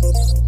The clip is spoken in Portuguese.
Música